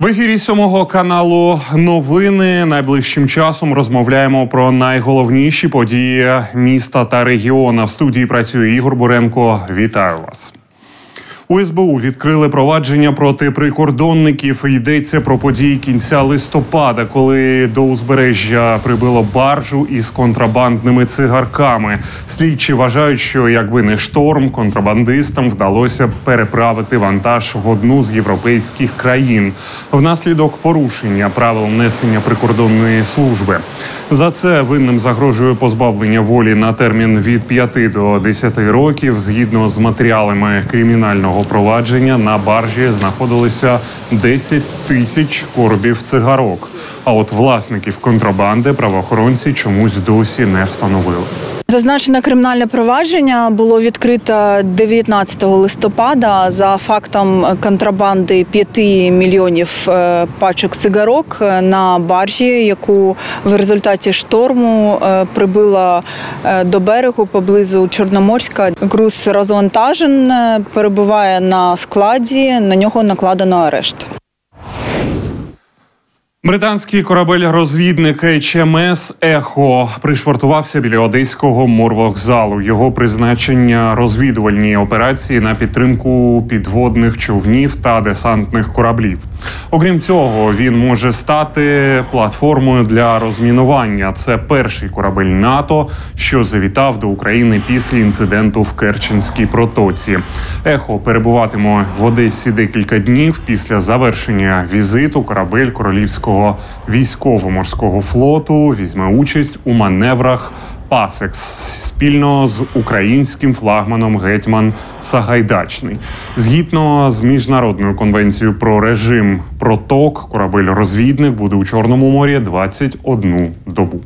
В ефірі сьомого каналу новини найближчим часом розмовляємо про найголовніші події міста та регіона. В студії працює Ігор Буренко. Вітаю вас. У СБУ відкрили провадження проти прикордонників. Йдеться про події кінця листопада, коли до узбережжя прибило баржу із контрабандними цигарками. Слідчі вважають, що якби не шторм, контрабандистам вдалося переправити вантаж в одну з європейських країн внаслідок порушення правил несення прикордонної служби. За це винним загрожує позбавлення волі на термін від 5 до 10 років. Згідно з матеріалами кримінального провадження на баржі знаходилися 10 тисяч коробів цигарок. А от власників контрабанди правоохоронці чомусь досі не встановили. Зазначене кримінальне провадження було відкрито 19 листопада за фактом контрабанди 5 мільйонів е, пачок цигарок на баржі, яку в результаті шторму е, прибила е, до берегу поблизу Чорноморська. Груз розвантажен, перебуває на складі. На нього накладено арешт. Британський корабель-розвідник HMS Ехо пришвартувався біля одеського морвокзалу. Його призначення розвідувальні операції на підтримку підводних човнів та десантних кораблів. Окрім цього, він може стати платформою для розмінування. Це перший корабель НАТО, що завітав до України після інциденту в Керченській протоці. Ехо перебуватиме в Одесі декілька днів після завершення візиту. Корабель королівського військово-морського флоту візьме участь у маневрах Пасекс спільно з українським флагманом гетьман Сагайдачний. Згідно з міжнародною конвенцією про режим проток, корабель-розвідник буде у Чорному морі 21 добу.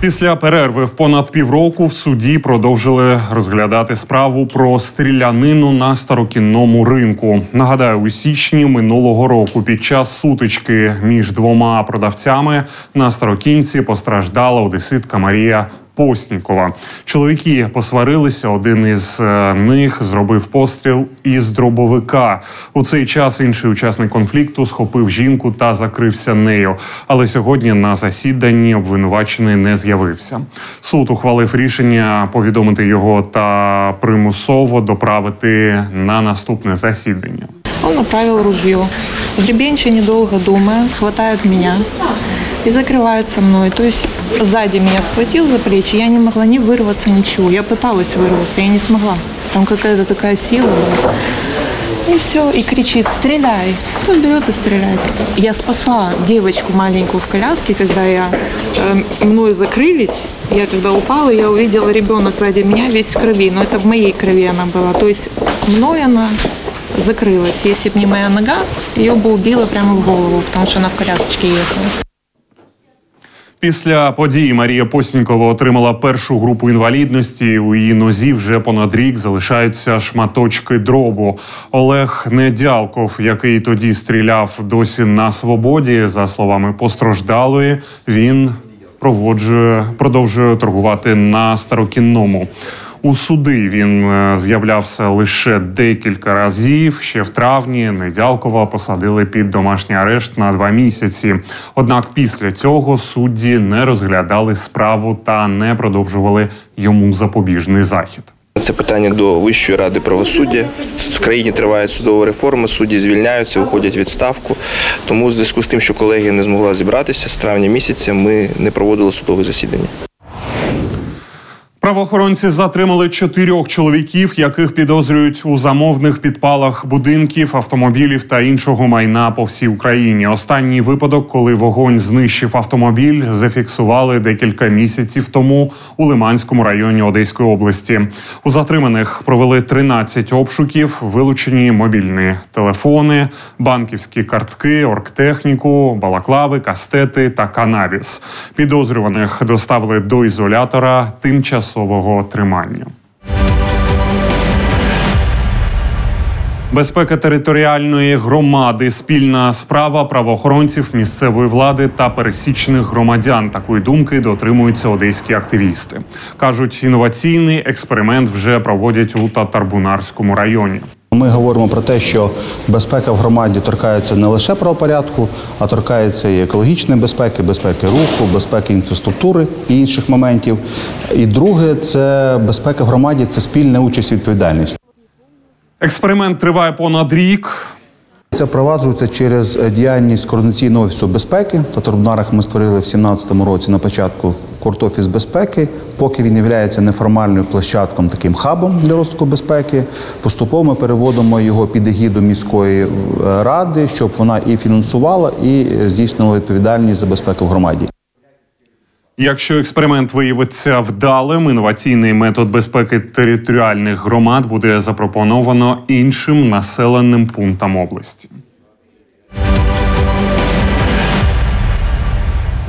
Після перерви в понад півроку в суді продовжили розглядати справу про стрілянину на старокінному ринку. Нагадаю, у січні минулого року під час сутички між двома продавцями на старокінці постраждала одеситка Марія Постнікова. Чоловіки посварилися. Один із е, них зробив постріл із дробовика. У цей час інший учасник конфлікту схопив жінку та закрився нею. Але сьогодні на засіданні обвинувачений не з'явився. Суд ухвалив рішення повідомити його та примусово доправити на наступне засідання. Он направил ружье. Гребенчий, недолго думая, хватает меня и закрывается мной. То есть сзади меня схватил за плечи, я не могла ни вырваться, ничего. Я пыталась вырваться, я не смогла. Там какая-то такая сила была. И все, и кричит, стреляй. Тот берет и стреляет. Я спасла девочку маленькую в коляске, когда я э, мной закрылись. Я когда упала, я увидела ребенок сзади меня весь в крови, но это в моей крови она была. То есть мной она закрылась. Если бы не моя нога, ее бы убила прямо в голову, потому что она в колясочке ехала. Після події Марія Постнікова отримала першу групу інвалідності. У її нозі вже понад рік залишаються шматочки дробу. Олег Недялков, який тоді стріляв досі на свободі, за словами постраждалої, він проводжує продовжує торгувати на старокінному. У суди він е, з'являвся лише декілька разів. Ще в травні Недялкова посадили під домашній арешт на два місяці. Однак після цього судді не розглядали справу та не продовжували йому запобіжний захід. Це питання до Вищої ради правосуддя. В країні триває судова реформа, судді звільняються, виходять в відставку. Тому, в зв'язку з тим, що колегія не змогла зібратися з травня місяця, ми не проводили судове засідання. Правоохоронці затримали чотирьох чоловіків, яких підозрюють у замовних підпалах будинків, автомобілів та іншого майна по всій Україні. Останній випадок, коли вогонь знищив автомобіль, зафіксували декілька місяців тому у Лиманському районі Одеської області. У затриманих провели 13 обшуків, вилучені мобільні телефони, банківські картки, оргтехніку, балаклави, кастети та канабіс. Підозрюваних доставили до ізолятора тимчасово тимчасового тримання. Безпека територіальної громади, спільна справа правоохоронців, місцевої влади та пересічних громадян. Такої думки дотримуються одеські активісти. кажуть, інноваційний експеримент вже проводять у Татарбунарському районі. Ми говоримо про те, що безпека в громаді торкається не лише правопорядку, а торкається і екологічної безпеки, безпеки руху, безпеки інфраструктури і інших моментів. І друге, це безпека в громаді це спільна участь і відповідальність. Експеримент триває понад рік. Це впроваджується через е, діяльність координаційного офісу безпеки. На Турбнарах ми створили в 2017 році на початку куртофіс безпеки. Поки він є неформальною площадком, таким хабом для розвитку безпеки. Поступово ми переводимо його під егіду міської е, ради, щоб вона і фінансувала, і здійснила здійснювала відповідальність за безпеку в громаді. Якщо експеримент виявиться вдалим, інноваційний метод безпеки територіальних громад буде запропоновано іншим населеним пунктам області.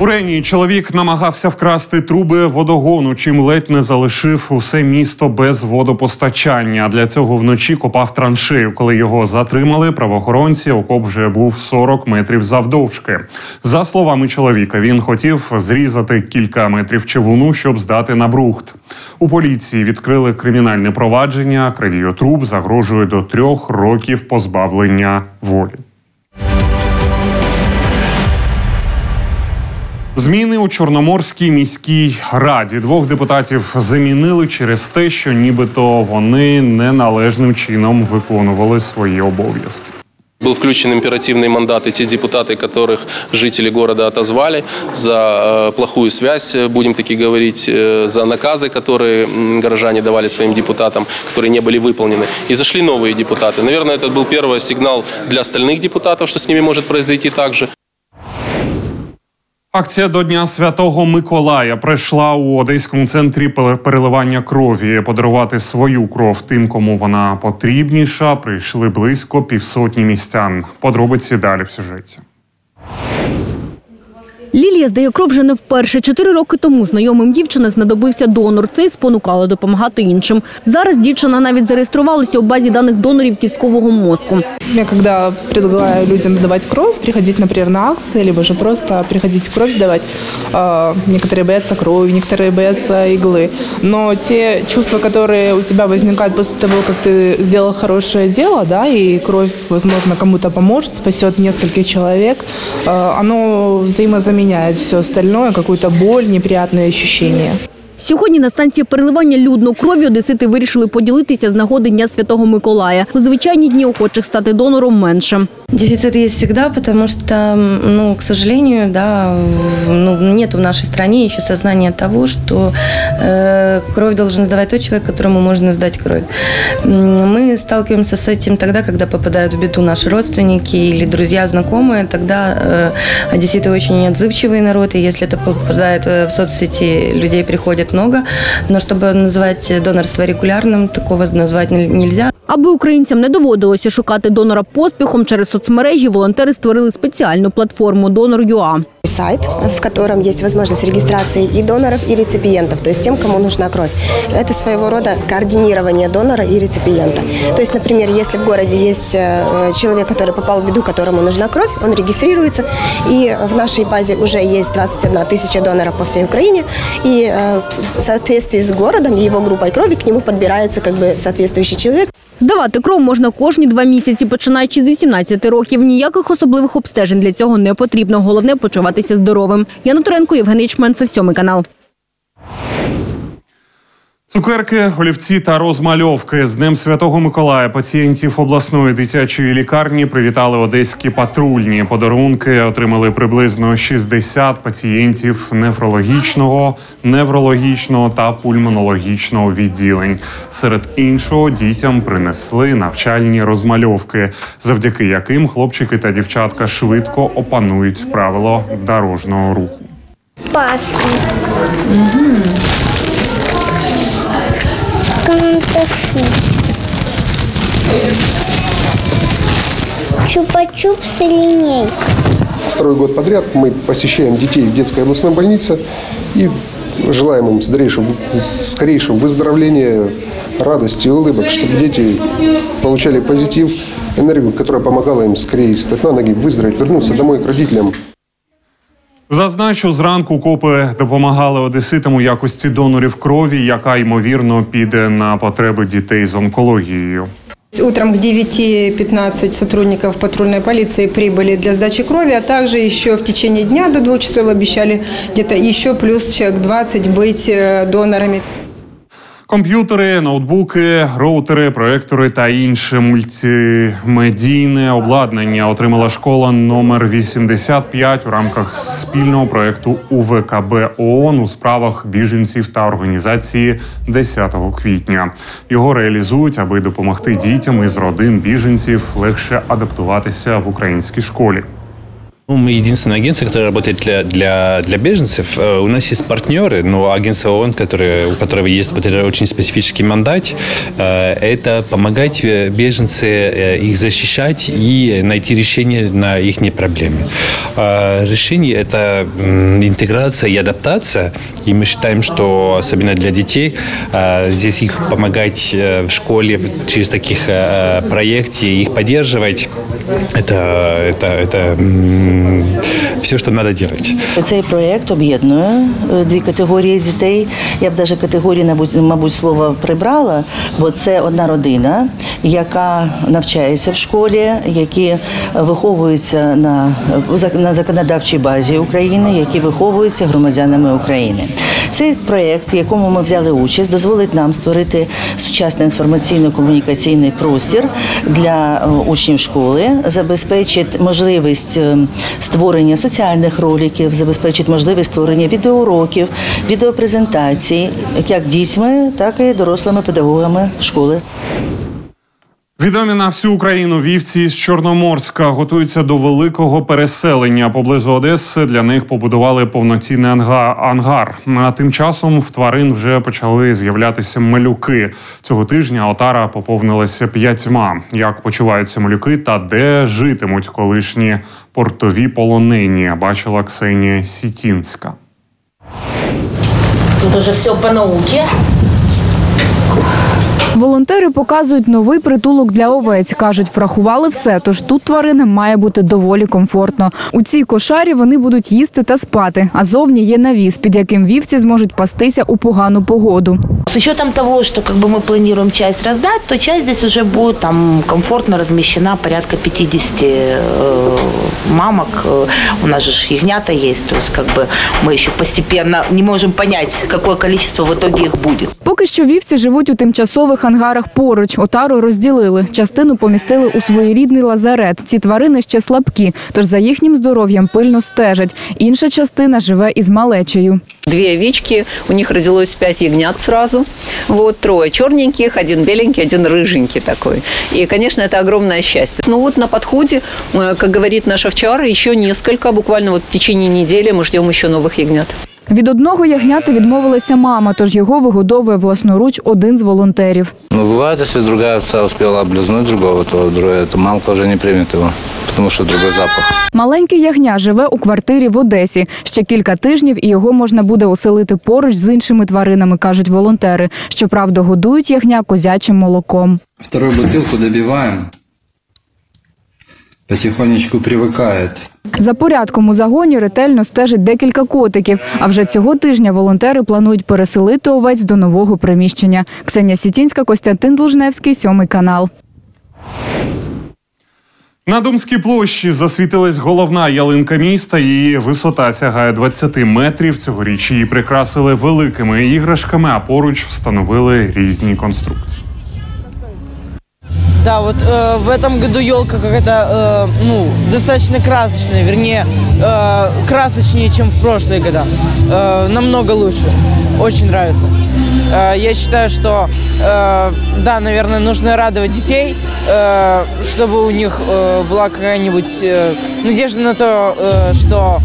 У Рені чоловік намагався вкрасти труби водогону, чим ледь не залишив усе місто без водопостачання. Для цього вночі копав траншею. Коли його затримали, правоохоронці окоп вже був 40 метрів завдовжки. За словами чоловіка, він хотів зрізати кілька метрів човуну, щоб здати на брухт. У поліції відкрили кримінальне провадження. Крадіотруб загрожує до трьох років позбавлення волі. Зміни у Чорноморській міській раді двох депутатів замінили через те, що нібито вони неналежним чином виконували свої обов'язки. Был включен императивный мандат, и те депутаты, которых жители города отозвали за э, плохую связь, э, будем таки говорить, э, за наказы, которые м, горожане давали своим депутатам, которые не были выполнены. И зашли новые депутаты. Наверное, это был первый сигнал для остальных депутатов, что с ними может произойти так же. Акція до Дня Святого Миколая пройшла у одеському центрі пер- переливання крові. Подарувати свою кров тим, кому вона потрібніша, прийшли близько півсотні містян. Подробиці далі в сюжеті. Лілія здає кров вже не вперше. Чотири роки тому знайомим дівчини знадобився донор. Це й спонукало допомагати іншим. Зараз дівчина навіть зареєструвалася у базі даних донорів кісткового мозку. Я когда предлагаю людям сдавать кровь, приходить, например, на акции, либо же просто приходить кровь сдавать, э, некоторые боятся крови, некоторые боятся иглы. Но те чувства, которые у тебя возникают после того, как ты сделал хорошее дело, да, и кровь, возможно, кому-то поможет, спасет нескольких человек, э, оно взаимозаменяет все остальное, какую-то боль, неприятные ощущения. Сьогодні на станції переливання людно крові одесити вирішили поділитися з нагоди Дня Святого Миколая. У звичайні дні охочих стати донором менше. Дефицит есть всегда, потому что, ну, к сожалению, да, в- ну, нет в нашей стране еще сознания того, что э, кровь должен сдавать тот человек, которому можно сдать кровь. М, Мы сталкиваемся с этим тогда, когда попадают в беду наши родственники или друзья, знакомые. Тогда э, одесситы очень отзывчивый народ, и если это попадает э, в соцсети, людей приходит много. Но чтобы называть донорство регулярным, такого назвать нель- нельзя. Аби українцям не доводилося шукати донора поспіхом через соцмережі, волонтери створили спеціальну платформу Донор.ua. сайт, в котором есть возможность регистрации и доноров, и реципиентов, то есть тем, кому нужна кровь. Это своего рода координирование донора и реципиента. То есть, например, если в городе есть э, человек, который попал в беду, которому нужна кровь, он регистрируется, и в нашей базе уже есть 21 тысяча доноров по всей Украине, и э, в соответствии с городом и его группой крови к нему подбирается как бы соответствующий человек, Здавати кров можна кожні два місяці, починаючи з 18 років. Ніяких особливих обстежень для цього не потрібно. Головне почуватися здоровим. Яна Туренко, Євгеній Чменцев, сьомий канал. Цукерки, олівці та розмальовки з Днем Святого Миколая пацієнтів обласної дитячої лікарні привітали одеські патрульні. Подарунки отримали приблизно 60 пацієнтів нефрологічного, неврологічного та пульмонологічного відділень. Серед іншого дітям принесли навчальні розмальовки, завдяки яким хлопчики та дівчатка швидко опанують правило дорожнього руху. Пасти. Угу. Карандаши. Чупа-чупс и линейка. Второй год подряд мы посещаем детей в детской областной больнице и желаем им скорейшего, скорейшего выздоровления, радости и улыбок, чтобы дети получали позитив, энергию, которая помогала им скорее встать на ноги, выздороветь, вернуться домой к родителям. Зазначу, зранку копи допомагали одеситам у якості донорів крові, яка ймовірно піде на потреби дітей з онкологією. Утром к 9.15 сотрудников патрульной полиции прибыли для сдачи крови, а также еще в течение дня до двух часов обещали где-то еще плюс человек 20 быть э, донорами. Комп'ютери, ноутбуки, роутери, проектори та інше мультимедійне обладнання отримала школа номер 85 у рамках спільного проекту УВКБ ООН у справах біженців та організації 10 квітня. Його реалізують, аби допомогти дітям із родин біженців легше адаптуватися в українській школі. Ну, мы единственное агентство, которое работает для, для, для беженцев. Э, У нас есть партнеры, но агентство ООН, которое, у которого есть вот этот очень специфический мандат, э, это помогать э, беженцы, э, их защищать и найти решение на их проблемы. Решение – это интеграция и адаптация. И мы считаем, что особенно для детей здесь их помогать в школе через таких проекты, их поддерживать, это, это, это все, что надо делать. Цей проєкт об'єднує е, дві категорії дітей. Я б навіть категорії, мабуть, слово прибрала, бо це одна родина, яка навчається в школі, які виховуються на, на законодавчій базі України, які виховуються громадянами України. Цей проєкт, в якому ми взяли участь, дозволить нам створити сучасний інформаційно-комунікаційний простір для е, учнів школи, забезпечить можливість е, створення соціальних роликів, забезпечить можливість створення відеоуроків, відеопрезентацій, як дітьми, так і дорослими педагогами школи. Відомі на всю Україну вівці з Чорноморська готуються до великого переселення. Поблизу Одеси для них побудували повноцінний ангар. А тим часом в тварин вже почали з'являтися малюки. Цього тижня отара поповнилася п'ятьма. Як почуваються малюки та де житимуть колишні портові полонені, бачила Ксенія Сітінська. Тут уже все по науке. Волонтери показують новий притулок для овець. кажуть, врахували все, тож тут тваринам має бути доволі комфортно. У цій кошарі вони будуть їсти та спати. А зовні є навіс, під яким вівці зможуть пастися у погану погоду. С учетом того, что как бы мы планируем часть раздать, то часть здесь уже будет там комфортно размещена порядка 50 э, мамок. Э, У нас же ж ягнята есть, то есть как бы мы еще постепенно не можем понять, какое количество в итоге их будет. Поки що вівці живуть у тимчасових ангарах поруч. Отару розділили. Частину помістили у своєрідний лазарет. Ці тварини ще слабкі, тож за їхнім здоров'ям пильно стежать. Інша частина живе із малечею. Две овечки, у них родилось пять ягнят сразу. Вот трое черненьких, один беленький, один рыженький такой. И, конечно, это огромное счастье. Ну вот на подходе, э, как говорит наш овчар, еще несколько, буквально вот в течение недели мы ждем еще новых ягнят. Від одного ягняти відмовилася мама, тож його вигодовує власноруч один з волонтерів. Ну, бывает, если другая овца успела облизнуть другого, то другая, то мамка уже не примет его, потому что другой запах. Маленьке ягня живе у квартирі в Одесі. Ще кілька тижнів і його можна буде оселити поруч з іншими тваринами, кажуть волонтери. Щоправда, годують ягня козячим молоком. Вторую бутылку добиваем. Потихонечку привыкает. За порядком у загоні ретельно стежить декілька котиків. А вже цього тижня волонтери планують переселити овець до нового приміщення. Ксенія Сітінська, Костянтин Длужневський, сьомий канал. На Думській площі засвітилась головна ялинка міста. Її висота сягає 20 метрів. Цьогоріч її прикрасили великими іграшками, а поруч встановили різні конструкції. Да, вот э, в этом году елка какая-то, э, ну, достаточно красочная, вернее, э, красочнее, чем в прошлые года. Э, намного лучше. Очень нравится. Э, я считаю, что, э, да, наверное, нужно радовать детей, э, чтобы у них э, была какая-нибудь э, надежда на то, э, что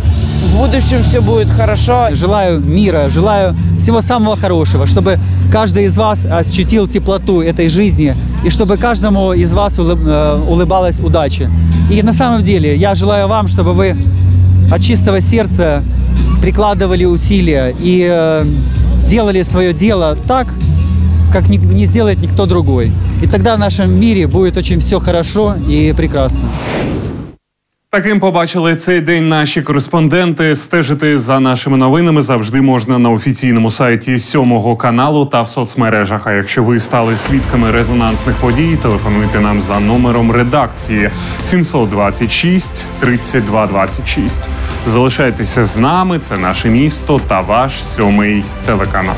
в будущем все будет хорошо. Желаю мира, желаю всего самого хорошего, чтобы каждый из вас ощутил теплоту этой жизни и чтобы каждому из вас э, улыбалась удача. И на самом деле я желаю вам, чтобы вы от чистого сердца прикладывали усилия и э, делали свое дело так, как не сделает никто другой. И тогда в нашем мире будет очень все хорошо и прекрасно. Таким побачили цей день наші кореспонденти. Стежити за нашими новинами завжди можна на офіційному сайті сьомого каналу та в соцмережах. А якщо ви стали свідками резонансних подій, телефонуйте нам за номером редакції 726 32 26. Залишайтеся з нами. Це наше місто та ваш сьомий телеканал.